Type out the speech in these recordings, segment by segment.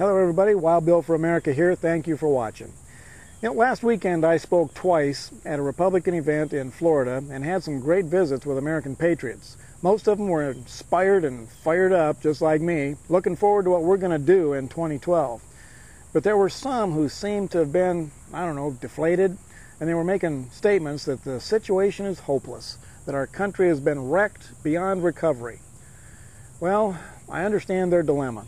Hello everybody, Wild Bill for America here. Thank you for watching. You know, last weekend I spoke twice at a Republican event in Florida and had some great visits with American patriots. Most of them were inspired and fired up, just like me, looking forward to what we're going to do in 2012. But there were some who seemed to have been, I don't know, deflated, and they were making statements that the situation is hopeless, that our country has been wrecked beyond recovery. Well, I understand their dilemma.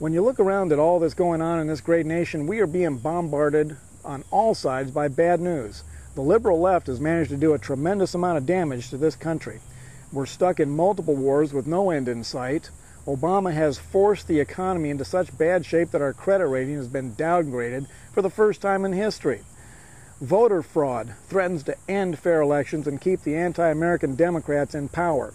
When you look around at all that's going on in this great nation, we are being bombarded on all sides by bad news. The liberal left has managed to do a tremendous amount of damage to this country. We're stuck in multiple wars with no end in sight. Obama has forced the economy into such bad shape that our credit rating has been downgraded for the first time in history. Voter fraud threatens to end fair elections and keep the anti American Democrats in power.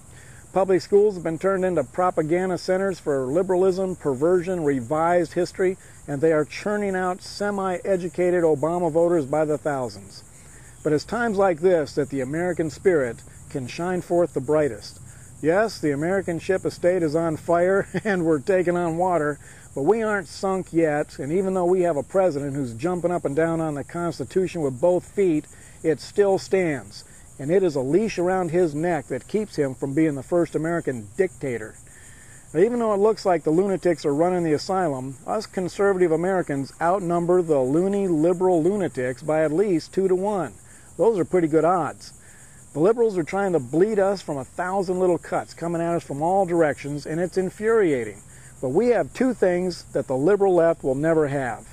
Public schools have been turned into propaganda centers for liberalism, perversion, revised history, and they are churning out semi educated Obama voters by the thousands. But it's times like this that the American spirit can shine forth the brightest. Yes, the American ship of state is on fire and we're taking on water, but we aren't sunk yet, and even though we have a president who's jumping up and down on the Constitution with both feet, it still stands. And it is a leash around his neck that keeps him from being the first American dictator. Now, even though it looks like the lunatics are running the asylum, us conservative Americans outnumber the loony liberal lunatics by at least two to one. Those are pretty good odds. The liberals are trying to bleed us from a thousand little cuts coming at us from all directions, and it's infuriating. But we have two things that the liberal left will never have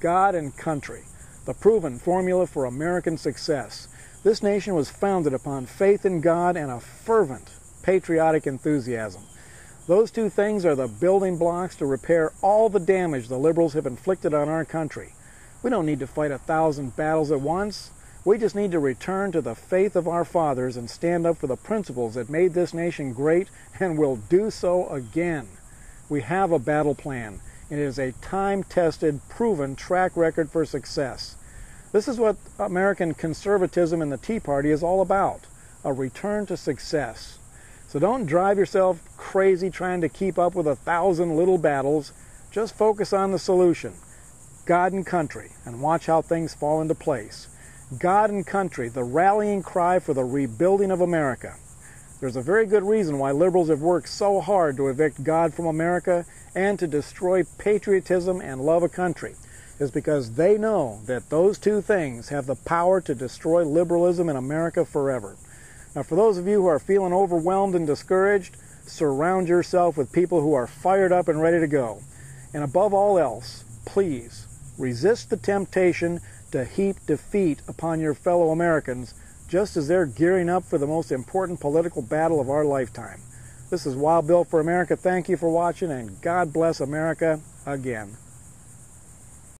God and country, the proven formula for American success. This nation was founded upon faith in God and a fervent patriotic enthusiasm. Those two things are the building blocks to repair all the damage the liberals have inflicted on our country. We don't need to fight a thousand battles at once. We just need to return to the faith of our fathers and stand up for the principles that made this nation great and will do so again. We have a battle plan. It is a time tested, proven track record for success. This is what American conservatism and the Tea Party is all about a return to success. So don't drive yourself crazy trying to keep up with a thousand little battles. Just focus on the solution God and country and watch how things fall into place. God and country, the rallying cry for the rebuilding of America. There's a very good reason why liberals have worked so hard to evict God from America and to destroy patriotism and love of country. Is because they know that those two things have the power to destroy liberalism in America forever. Now, for those of you who are feeling overwhelmed and discouraged, surround yourself with people who are fired up and ready to go. And above all else, please resist the temptation to heap defeat upon your fellow Americans just as they're gearing up for the most important political battle of our lifetime. This is Wild Bill for America. Thank you for watching, and God bless America again.